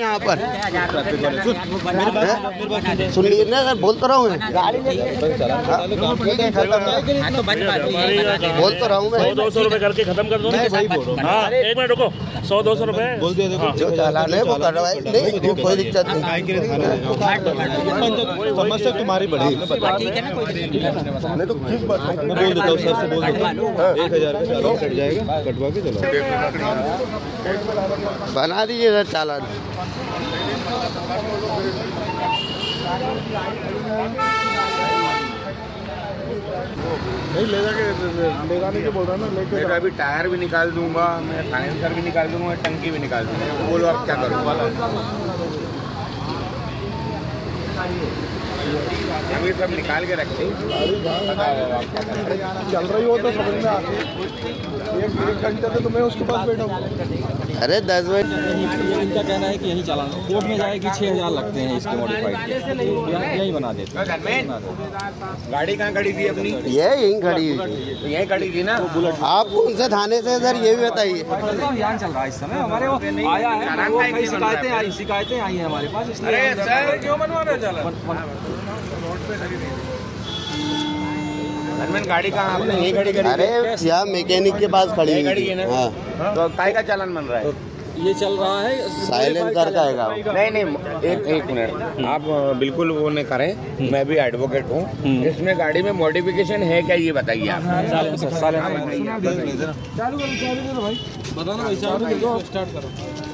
यहाँ पर। सुन लीजिए ना सर बोल तो रहा हूँ। मैं बोल तो रहा हूँ मैं। दो सौ रुपए करके खत्म कर दो हाँ। एक मिनट रुको। सौ दो सौ रुपए। बोल दिया देखो। जो चालान है वो करवाए नहीं कोई दिक्कत नहीं। है समस्या तुम्हारी बड़ी नहीं। तो किस बात मैं बोल देता हूँ सर से बोल देता हूँ। एक हज़ार का चालान कट जाएगा कटवा के चलो। बना दीजिए सर चालान। नहीं ले जाके ले जाने के बोल रहा ना लेके मेरा अभी टायर भी निकाल दूँगा मैं साइलेंसर भी निकाल दूँगा टंकी भी निकाल दूँगा। बोलो आप क्या करूँ? अभी सब निकाल के रखे बताओ अब आप क्या करें। चल रही हो तो समझ में आती एक एक घंटे तो मैं उसके पास बैठा हूँ। अरे दस बजे इनका कहना है कि यही चालान कोर्ट में जाए कि छः हज़ार लगते हैं इसके मॉडिफाइड यहाँ- यहीं बना देते हैं। गाड़ी कहाँ खड़ी थी अपनी? ये यहीं खड़ी हुई थी। तो यहीं खड़ी थी ना? आप कौन से थाने से सर ये भी बताइए। अभियान चल रहा है इस समय। हमारे वो आया है। शिकायतें आई शिकायतें आई हैं हमारे पास इसलिए बन- धर्मेंद्र गाड़ी कहाँ आपने यहीं खड़ी करी अरे यहाँ मैकेनिक के पास खड़ी है ना हाँ तो काय का चालान बन रहा है ये चल रहा है साइलेंसर का है नहीं नहीं एक एक मिनट आप बिल्कुल वो नहीं करें मैं भी एडवोकेट हूँ इसमें गाड़ी में मॉडिफिकेशन है क्या ये बताइए आप साइलेंसर साइलेंसर बताना भाई चालू कर स्टार्ट करो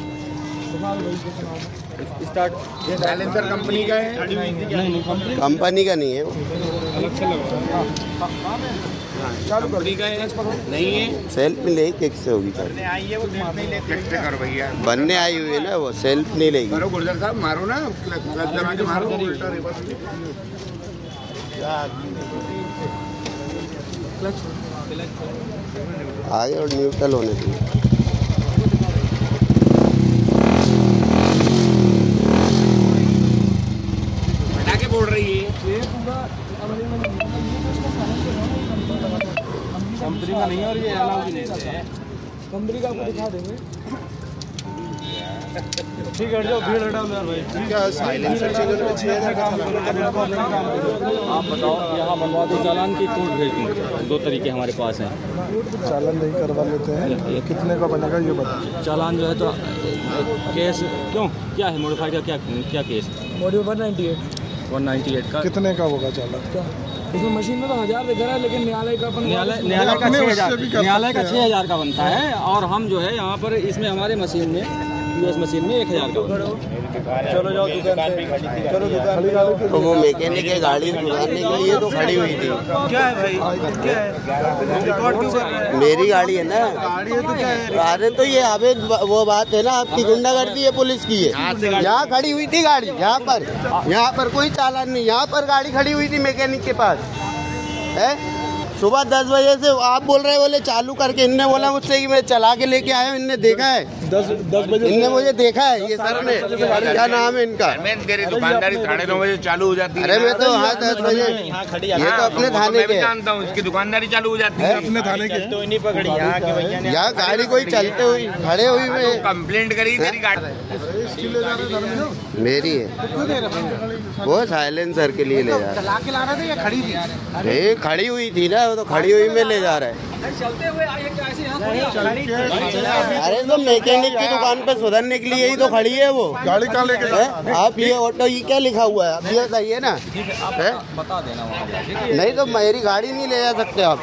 साइलेंसर कंपनी का है? कंपनी का नहीं है वो। कंपनी का है नहीं है। सेल्फ में लेगी किक से होगी बनने आई हुई है ना वो सेल्फ नहीं लेगी। करो गुर्जर साहब मारो ना। मारो आगे और न्यूट्रल होने चाहिए हटा के बोल रही है कंपनी का नहीं है और ये अलाउ भी नहीं है कंपनी का आपको दिखा देंगे। ठीक है जाओ भीड़ हटा लो यार भाई। ठीक है साइलेंसर चैनल में छह हज़ार का आप बताओ यहाँ बनवा दो चालान की कोर्ट भेज दूँ? दो तरीके हमारे पास हैं। चालन नहीं करवा लेते हैं। ये कितने का बनेगा ये बता चालान जो है तो केस क्यों? क्या है मॉडिफाइड का क्या क्या case? Module one ninety eight 198 का। कितने का होगा चालन? इसमें मशीन में तो हज़ार दिख रहा है लेकिन न्यायालय का अपन न्यायालय न्यायालय का छह छः हज़ार न्यायालय का छह छः हज़ार का बनता है और हम जो है यहाँ पर इसमें हमारे मशीन में यूएस मशीन में एक हज़ार का। चलो जाओ दुकान पे। चलो दुकान तो वो मैकेनिक के गाड़ी सुधारने के लिए तो खड़ी हुई थी। क्या है भाई? क्या है? रिकॉर्ड क्यों कर रहे हैं? मेरी गाड़ी है ना। गाड़ी है तो क्या है? अरे तो ये अवैध वो बात है ना आपकी गुंडागर्दी है पुलिस की है। यहाँ खड़ी हुई थी गाड़ी यहाँ पर। यहाँ पर कोई चालान नहीं यहाँ पर गाड़ी खड़ी हुई थी मैकेनिक के पास। है? सुबह दस बजे से आप बोल रहे बोले चालू करके इनने बोला मुझसे कि मैं चला के लेके आया हूँ इनने देखा है। दस दस बजे इनने मुझे देखा है ये सर ने क्या नाम है इनका? तेरी दुकानदारी साढ़े नौ बजे। चालू हो जाती है। अरे मैं तो हाँ दस बजे। ये तो अपने थाने के। जानता हूँ इसकी दुकानदारी चालू हो जाती है अपने थाने के। तो नहीं पकड़ी यहाँ के भैया ने यहाँ गाड़ी कोई चलते हुई खड़े हुई में कंप्लेंट करी तेरी गाड़ी। मेरी है। वो साइलेंसर के लिए ले जा रहा के ला रहे थे या खड़ी थी? है खड़ी हुई थी ना वो तो खड़ी हुई में ले जा रहा है। चलते हुए आइए कैसे यहाँ अरे तो मैकेनिक की दुकान पे सुधरने के लिए ही तो खड़ी है वो। गाड़ी कहाँ लेके है? आप ये ऑटो ये क्या लिखा हुआ है? आप ये बताइए ना। है? बता देना नहीं तो मेरी गाड़ी नहीं ले जा सकते आप।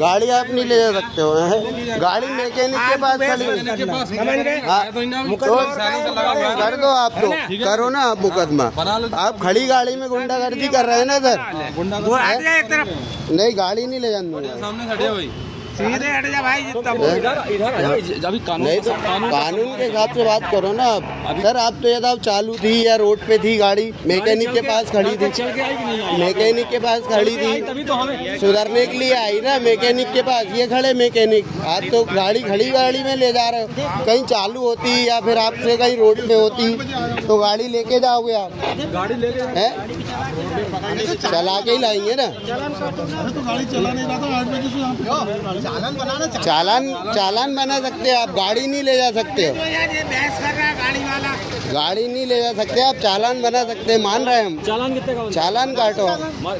गाड़ी आप नहीं ले जा सकते हो गाड़ी मैकेनिक के पास खड़ी हाँ, तो कर दो आप तो। करो ना आप मुकदमा। आप खड़ी गाड़ी में गुंडागर्दी कर रहे हैं ना सर? नहीं गाड़ी नहीं ले जाने खड़े हुई सीधे हट जा भाई जितना इधर इधर अभी कानून नहीं तो कानून के हिसाब से बात करो ना आप। सर आप तो ये था चालू थी या रोड पे थी गाड़ी मैकेनिक के पास खड़ी थी। मैकेनिक के पास खड़ी थी। तभी तो हमें। सुधरने के लिए आई ना मैकेनिक के पास। ये खड़े मैकेनिक। आप तो गाड़ी खड़ी गाड़ी में ले जा रहे हो। कहीं चालू होती या फिर आपसे कहीं रोड पे होती तो गाड़ी लेके जाओगे आप। गाड़ी ले ले हैं? चला के ही लाएँगे ना। चालान चालान बना सकते हो आप गाड़ी नहीं ले जा सकते हो। बहस कर रहा गाड़ी वाला गाड़ी नहीं ले जा सकते आप चालान बना सकते हैं मान रहे हैं हम। चालान कितने का चालान काटो।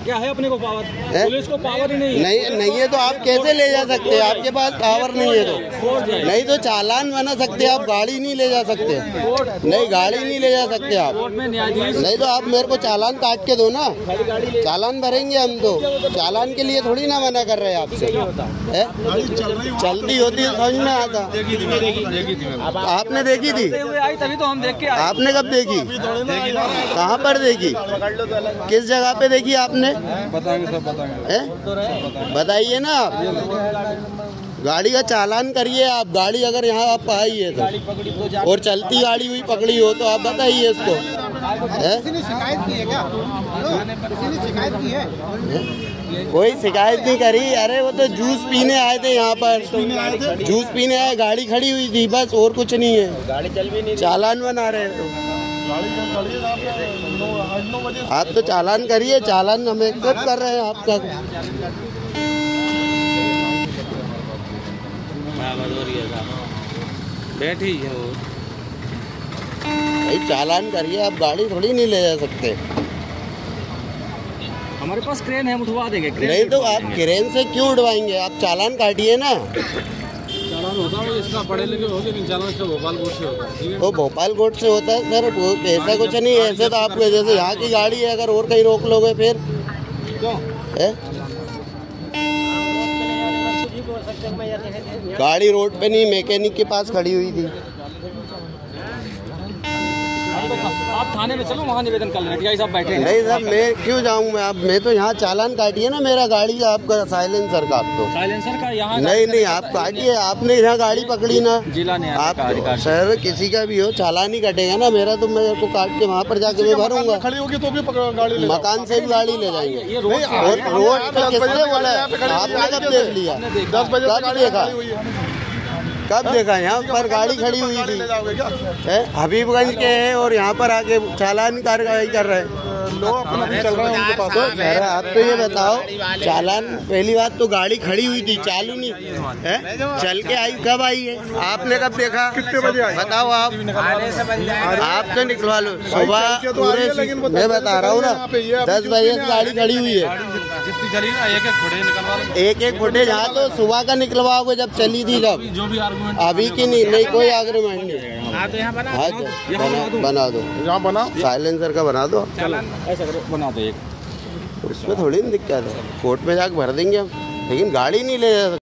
क्या है अपने को पावर है? पुलिस को पावर ही नहीं है। नहीं नहीं है तो आप कैसे ले जा सकते हैं? आपके पास पावर नहीं है तो। नहीं तो चालान बना सकते आप गाड़ी नहीं ले जा सकते। नहीं गाड़ी नहीं ले जा सकते आप। नहीं तो आप मेरे को चालान काट के दो ना। चालान भरेंगे हम तो चालान के लिए थोड़ी ना मना कर रहे हैं आपसे। है? चलती होती है समझ में आता। आपने देखी थी? तभी तो हम देख के आपने कब देखी? कहाँ पर देखी? किस जगह पे देखी आपने? बताएँगे? बताइए ना आप। गाड़ी का चालान करिए आप गाड़ी अगर यहाँ आप आई है तो। और चलती गाड़ी हुई पकड़ी हो तो आप बताइए इसको हैं? शिकायत की है क्या? किसी ने शिकायत की है? कोई शिकायत नहीं करी। अरे वो तो जूस पीने आए थे यहाँ पर। जूस पीने आए गाड़ी खड़ी हुई थी बस और कुछ नहीं है। गाड़ी चल भी नहीं चालान बना रहे हैं तो। आप तो चालान करिए चालान हम एक्सेप्ट कर रहे हैं आपका। बैठी है वो। भाई चालान करिए आप गाड़ी थोड़ी नहीं ले जा सकते। हमारे पास क्रेन है हम उठवा देंगे। क्रेन नहीं तो आप क्रेन से क्यों उड़वाएँगे? आप चालान काटिए ना। चालान होता है इसका पढ़े लिखे हो लेकिन चालान इसका भोपाल कोर्ट से होता है वो भोपाल कोर्ट से होता है सर वो ऐसा कुछ नहीं है ऐसे तो आपको जैसे यहाँ की गाड़ी है अगर और कहीं रोक लोगे फिर। है? गाड़ी रोड पे नहीं मैकेनिक के पास खड़ी हुई थी। आप तो आप थाने में चलो वहाँ निवेदन कर लेना टीआई साहब बैठे नहीं सर मैं क्यों जाऊँ मैं? आप मैं तो यहाँ चालान काटिए ना मेरा गाड़ी आपका साइलेंसर का आप तो। साइलेंसर का यहाँ नहीं नहीं आप काटिए आपने यहाँ गाड़ी पकड़ी ना। जिला न्यायालय आप का सर किसी का भी हो चालान ही कटेगा ना मेरा तो मेरे को काट के वहाँ पर जाके मैं भरूँगा। खड़ी होगी तो भी गाड़ी मकान से भी गाड़ी ले जाएँगे। रोड और रोड पे किसने बोला है? आपने कब देख लिया? दस बजे कब देखा? कब देखा? यहाँ पर गाड़ी खड़ी हुई थी। है? हबीबगंज के हैं और यहाँ पर आके चालान कार्रवाई कर रहे हैं। लो अपना भी चल रहा है उनके पास। तो आप तो ये बताओ चालान पहली बात तो गाड़ी खड़ी हुई थी चालू नहीं है? चल के आई कब आई है आपने कब देखा? कितने बजे आई? बताओ आप। आप तो निकलवा लो। सुबह तो है, पूरे मैं बता रहा हूँ यहाँ पे ये ना दस बजे से गाड़ी खड़ी हुई है। जितनी चली ना एक एक फुटेज हाँ तो सुबह का निकलवाओगे जब चली थी जब। जो भी आर्गूमेंट अभी की नहीं नहीं कोई आग्रीमेंट नहीं। हाँ तो बना बना दो। यहाँ बना। साइलेंसर का बना दो। ऐसा करो, बना दो एक। उसमें थोड़ी ना दिक्कत है। कोर्ट में जाकर भर देंगे हम। लेकिन गाड़ी नहीं ले जा